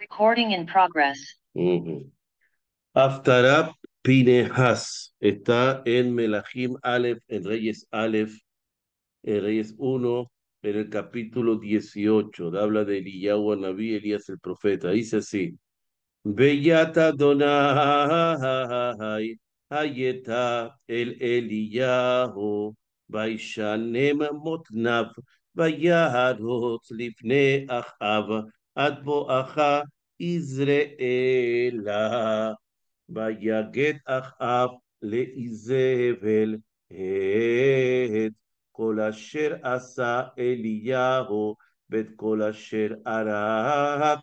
Recording in progress. Ujú. Aftarab Pinehas está en Melahim Aleph, en Reyes Aleph, en Reyes 1, en el capítulo 18. Habla de Eliyahu Naví, Elías el profeta. Dice así: Beyata Donai Hayeta el Eliyahu Vaishanem Motnav Vayarot Lifne Achav עד בואך יזרעאלה. ויגד אחאב לאיזבל את כל אשר עשה אליהו ואת כל אשר ערק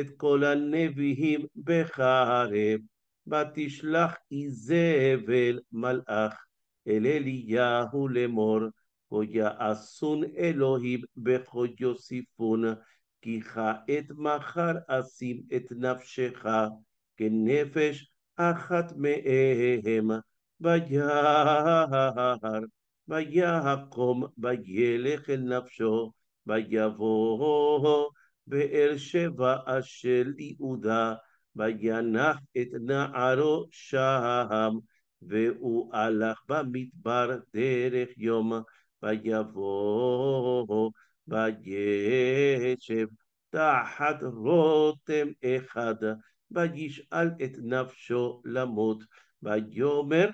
את כל הנביאים בחרב ותשלח איזבל מלאך אל אליהו לאמור כה יעשון אלוהים וכה יוסיפון כי כעת מחר אשים את נפשך כנפש אחת מהם, וירא, ויקום, וילך אל נפשו, ויבוא באר שבע אשר ליהודה, וינח את נערו שם, והוא הלך במדבר דרך יום, ויבוא וישב תחת רותם אחד, וישאל את נפשו למות, ויאמר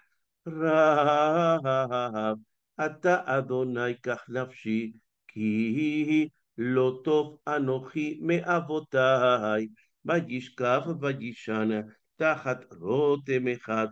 רב, אתה אדוני קח נפשי, כי לא טוב אנוכי מאבותיי, וישכב וישן תחת רותם אחד,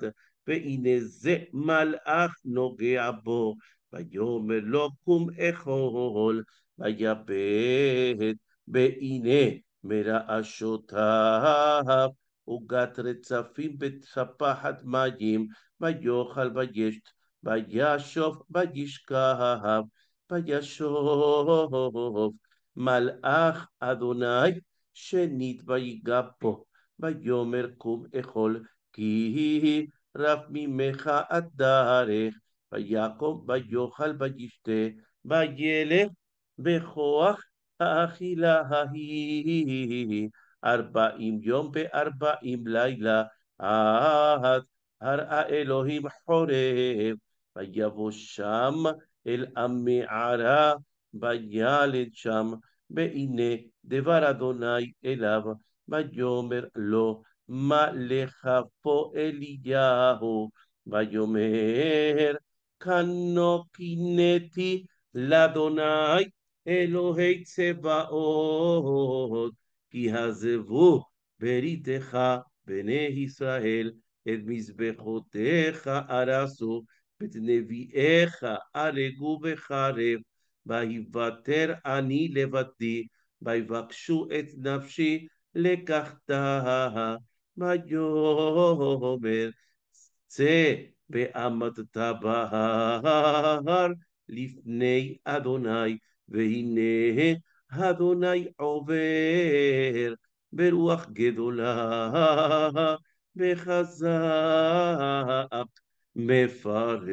והנה זה מלאך נוגע בו, ויאמר לו קום אכול, ויבט, והנה מרעשותיו, עוגת רצפים בספחת מים, ויאכל וישת, וישוב וישכב, וישוב מלאך אדוני שנית ויגע בו, ויאמר קום אכול, כי רב ממך הדרך, Vayacob, Vayohal, Vayiste, Vayele, Bejoach, Ajilahi, Arbaim, Yombe, Arbaim, Laila, Ahad, Ara Elohim, Joreb, Vayabosham, El Ameara, Vayaled Sham, Beine, Devaradonai, Elab, Vayomer, Lo, Malejafo, Eliyahu, Vayomer, כנו קינאתי לאדוני אלוהי צבאות, כי עזבו בריתך בני ישראל, את מזבחותיך הרסו, ואת נביאיך הרגו בחרב, ויוותר אני לבדי, ויבקשו את נפשי לקחתה, ויאמר צא ועמדת בהר לפני אדוני, והנה אדוני עובר ברוח גדולה. וחזק מפרק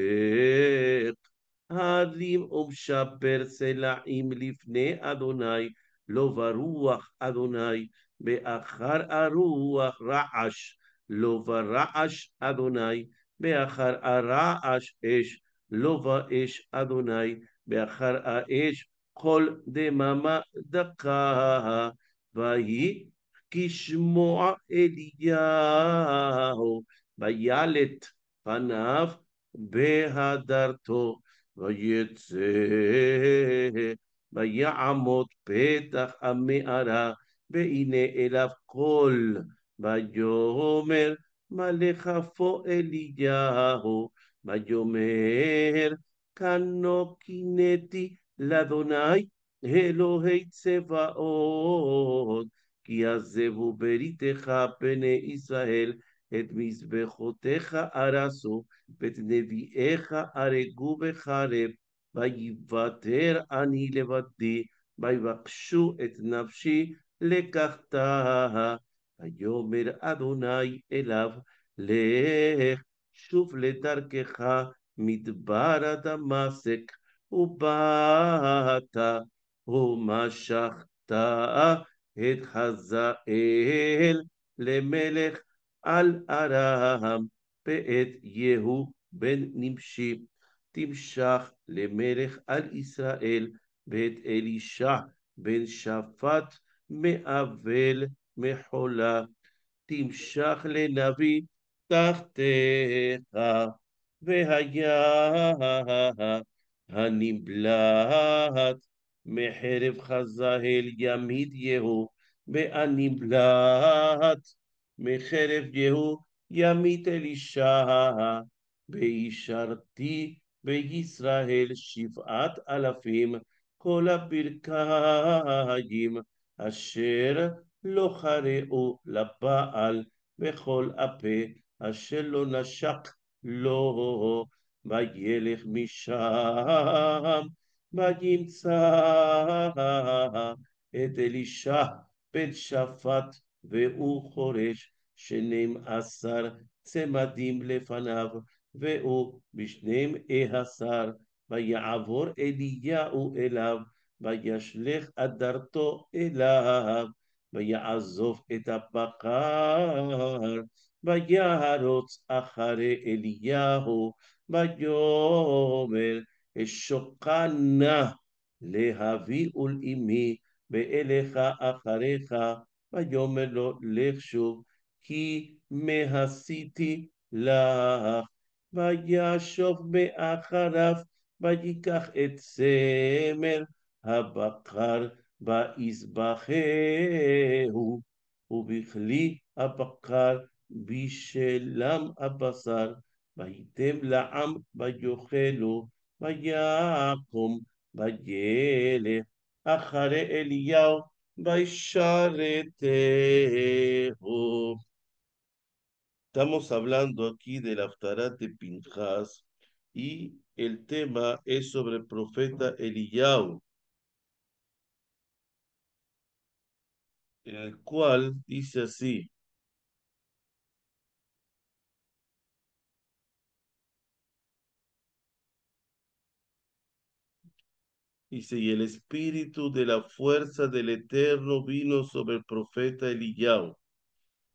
הרים ומשבר סלעים לפני אדוני, לא ברוח אדוני, באחר הרוח רעש, לא ברעש אדוני, באחר הרעש אש, לא באש אדוני, באחר האש כל דממה דקה, ויהי כשמוע אליהו, וילט פניו בהדרתו. ויצא, ויעמוד פתח המערה, והנה אליו קול, ויאמר, מה לך פה אליהו? ויאמר, כנו קינאתי לאדוני אלוהי צבאות, כי עזבו בריתך בני ישראל, את מזבחותיך הרסו, ואת נביאיך הרגו בחרב, ויוותר אני לבדי, ויבקשו את נפשי לקחתה. ויאמר אדוני אליו, לך שוב לדרכך מדבר דמשק, ובאת ומשכת את חזאל למלך על ארם ואת יהוא בן נמשי. תמשך למלך על ישראל ואת אלישע בן שפט מאבל מחולה. תמשך לנביא תחתיך והיה הנמלט מחרב חזאל ימיד יהוא והנמלט מחרב יהוא ימית אלישע והשארתי בישראל שבעת אלפים כל הברכיים אשר לא חרעו לבעל בכל הפה אשר לא נשק לו. וילך משם וימצא את אלישע בן שפט והוא חורש שנים עשר צמדים לפניו והוא בשנים עשר. ויעבור אליהו אליו וישלך אדרתו אליו ויעזוב את הבקר וירוץ אחרי אליהו ויאמר אשוכנה להביא ולאמי ואליך אחריך. ויאמר לו לך שוב כי מהסיתי לך. וישוב מאחריו ויקח את צמר הבקר ויזבחהו ובכלי הבקר בשלם הבשר וייתם לעם ויאכלו ויקום וילך אחרי אליהו וישרתהו. Estamos hablando aquí del Aftarat de Pinjas y el tema es sobre el profeta Eliyahu, En el cual dice así. Dice, y el espíritu de la fuerza del Eterno vino sobre el profeta Eliyahu,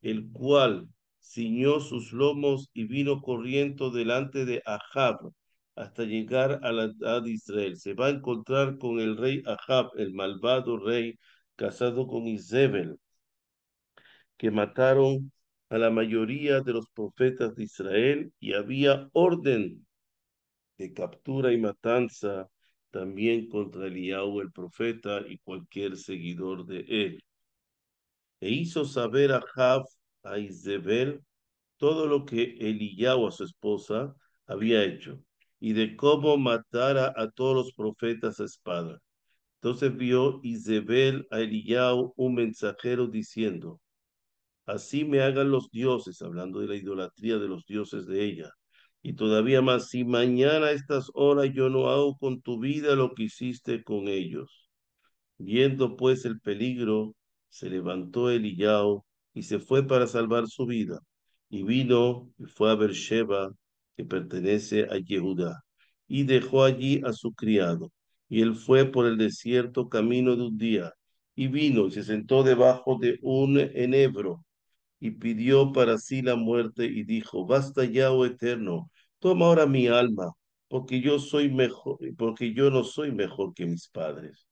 el cual ciñó sus lomos y vino corriendo delante de Ahab hasta llegar a la edad de Israel. Se va a encontrar con el rey Ahab, el malvado rey, casado con Isabel, que mataron a la mayoría de los profetas de Israel y había orden de captura y matanza también contra Eliyahu el profeta y cualquier seguidor de él. E hizo saber a Jab, a Isabel, todo lo que Eliyahu a su esposa había hecho y de cómo matara a todos los profetas a espada. Entonces vio Isabel a Eliyahu un mensajero diciendo, así me hagan los dioses, hablando de la idolatría de los dioses de ella, y todavía más, si mañana a estas horas yo no hago con tu vida lo que hiciste con ellos. Viendo pues el peligro, se levantó Eliyahu y se fue para salvar su vida. Y vino y fue a Beersheba, que pertenece a Yehudá, y dejó allí a su criado. Y él fue por el desierto camino de un día, y vino y se sentó debajo de un enebro, y pidió para sí la muerte y dijo, basta ya, oh eterno, toma ahora mi alma, porque yo soy mejor, porque yo no soy mejor que mis padres.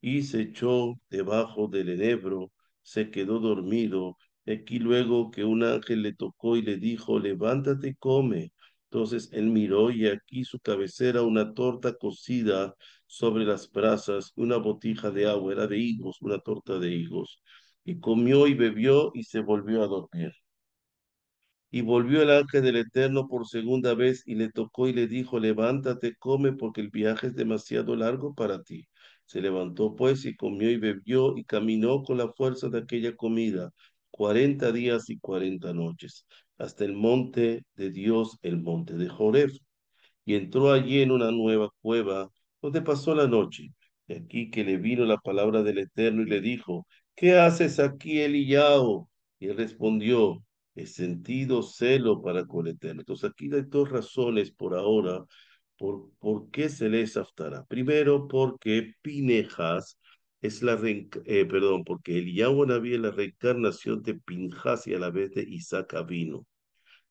Y se echó debajo del enebro, se quedó dormido, aquí luego que un ángel le tocó y le dijo, levántate come. Entonces él miró y aquí su cabecera una torta cocida sobre las brasas, una botija de agua, era de higos, una torta de higos y comió y bebió y se volvió a dormir. Y volvió el ángel del Eterno por segunda vez y le tocó y le dijo, levántate, come, porque el viaje es demasiado largo para ti. Se levantó pues y comió y bebió y caminó con la fuerza de aquella comida cuarenta días y cuarenta noches, hasta el monte de Dios, el monte de Joreb. Y entró allí en una nueva cueva, donde pasó la noche. Y aquí que le vino la palabra del Eterno y le dijo, ¿qué haces aquí, Eliyahu? Y respondió, he sentido celo para con el Eterno. Entonces aquí hay dos razones por ahora por, por qué se les aftará. Primero, porque Pinejas es la eh, perdón, porque Eliyahu Naví la reencarnación de Pinjas y a la vez de Isaac vino.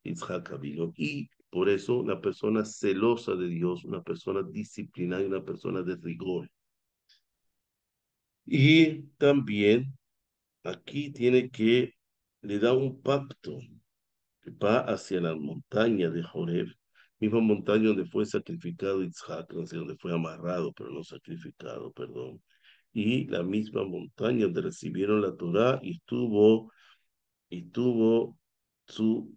Isaac vino. Y por eso una persona celosa de Dios, una persona disciplinada y una persona de rigor. Y también aquí tiene que le da un pacto que va hacia la montaña de Joreb, misma montaña donde fue sacrificado Isaac, donde fue amarrado, pero no sacrificado, perdón y la misma montaña donde recibieron la Torah y tuvo, y tuvo su,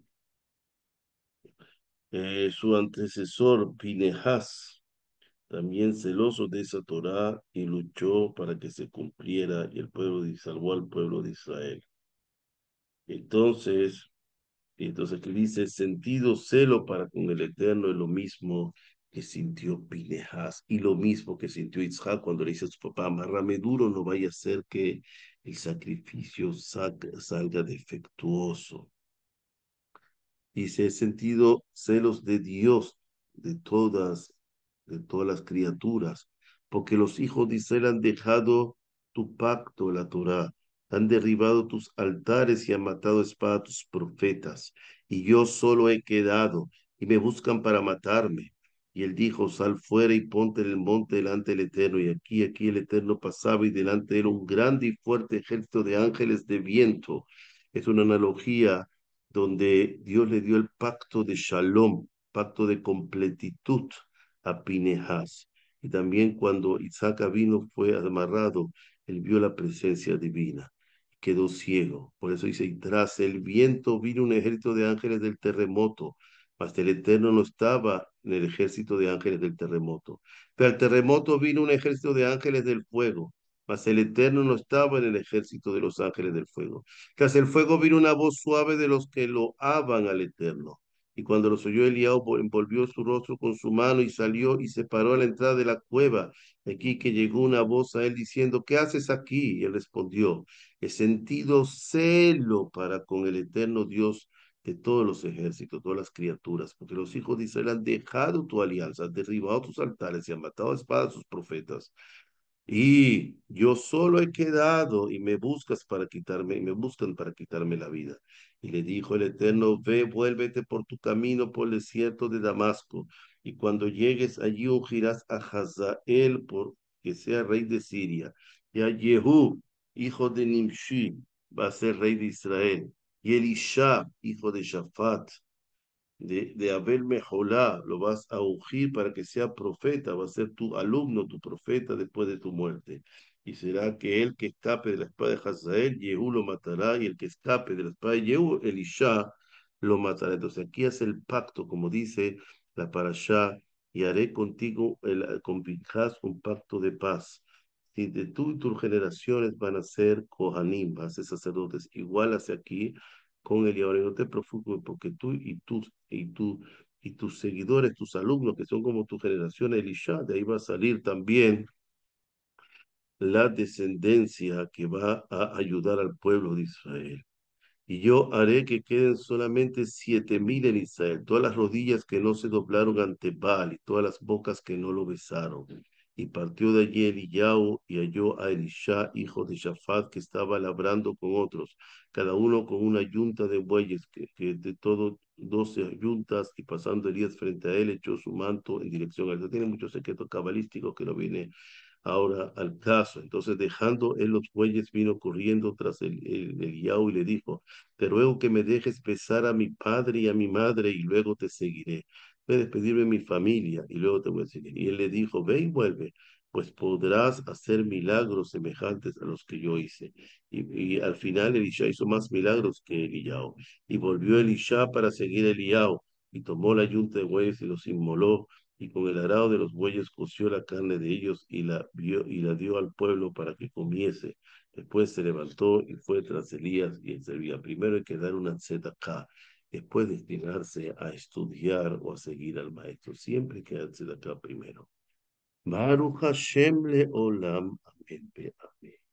eh, su antecesor Pinehas, también celoso de esa Torah y luchó para que se cumpliera y el pueblo de, salvó al pueblo de Israel. Entonces, entonces que dice, sentido celo para con el Eterno es lo mismo que sintió Pinejas y lo mismo que sintió Isaac cuando le dice a su papá, amarrame duro, no vaya a ser que el sacrificio salga, defectuoso. Dice, he sentido celos de Dios, de todas, de todas las criaturas, porque los hijos de Israel han dejado tu pacto, la Torah, han derribado tus altares y han matado espada a tus profetas, y yo solo he quedado, y me buscan para matarme. Y él dijo, sal fuera y ponte en el monte delante del Eterno. Y aquí, aquí el Eterno pasaba y delante de él un grande y fuerte ejército de ángeles de viento. Es una analogía donde Dios le dio el pacto de shalom, pacto de completitud a Pinehas. Y también cuando Isaac vino fue amarrado, él vio la presencia divina quedó ciego. Por eso dice, y tras el viento vino un ejército de ángeles del terremoto mas el Eterno no estaba en el ejército de ángeles del terremoto. Pero al terremoto vino un ejército de ángeles del fuego, mas el Eterno no estaba en el ejército de los ángeles del fuego. Tras el fuego vino una voz suave de los que lo aban al Eterno. Y cuando los oyó Eliao, envolvió su rostro con su mano y salió y se paró a la entrada de la cueva. Aquí que llegó una voz a él diciendo, ¿qué haces aquí? Y él respondió, he sentido celo para con el eterno Dios de todos los ejércitos, todas las criaturas, porque los hijos de Israel han dejado tu alianza, han derribado tus altares y han matado a espada a sus profetas. Y yo solo he quedado y me buscas para quitarme, y me buscan para quitarme la vida. Y le dijo el Eterno, ve, vuélvete por tu camino por el desierto de Damasco, y cuando llegues allí ungirás a Hazael por que sea rey de Siria, y a Jehú, hijo de Nimshi, va a ser rey de Israel y Elisha, hijo de Shafat, de, de Abel Mejolá, lo vas a ungir para que sea profeta, va a ser tu alumno, tu profeta después de tu muerte. Y será que el que escape de la espada de Hazael, Yehú lo matará, y el que escape de la espada de Yehú, Elisha, lo matará. Entonces aquí hace el pacto, como dice la parashá, y haré contigo, el, con un pacto de paz si de tú y tus generaciones van a ser Kohanim, van a ser sacerdotes, igual hacia aquí con el y no te preocupes porque tú y tus y tú y tus seguidores, tus alumnos que son como tu generación Elisha, de ahí va a salir también la descendencia que va a ayudar al pueblo de Israel. Y yo haré que queden solamente siete mil en Israel, todas las rodillas que no se doblaron ante Baal y todas las bocas que no lo besaron. Y partió de allí Eliyahu y halló a Elisha, hijo de Shafat, que estaba labrando con otros, cada uno con una yunta de bueyes, que, de todo doce yuntas, y pasando Elías frente a él, echó su manto en dirección a él. Tiene muchos secretos cabalísticos que no viene ahora al caso. Entonces, dejando él los bueyes, vino corriendo tras el, el, y le dijo, te ruego que me dejes besar a mi padre y a mi madre y luego te seguiré voy a despedirme de mi familia y luego te voy a seguir. Y él le dijo, ve y vuelve, pues podrás hacer milagros semejantes a los que yo hice. Y, al final Elisha hizo más milagros que Eliao. Y volvió Elisha para seguir a Eliao y tomó la yunta de bueyes y los inmoló y con el arado de los bueyes coció la carne de ellos y la, vio, y la dio al pueblo para que comiese. Después se levantó y fue tras Elías y él servía. Primero hay que dar una acá después destinarse a estudiar o a seguir al maestro. Siempre quedarse de acá primero. Baruch Hashem le olam. Amén. Amén.